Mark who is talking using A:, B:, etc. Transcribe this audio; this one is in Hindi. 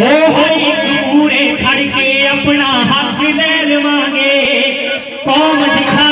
A: पूरे खड़ अपना हक ले मांगे। कौम दिखा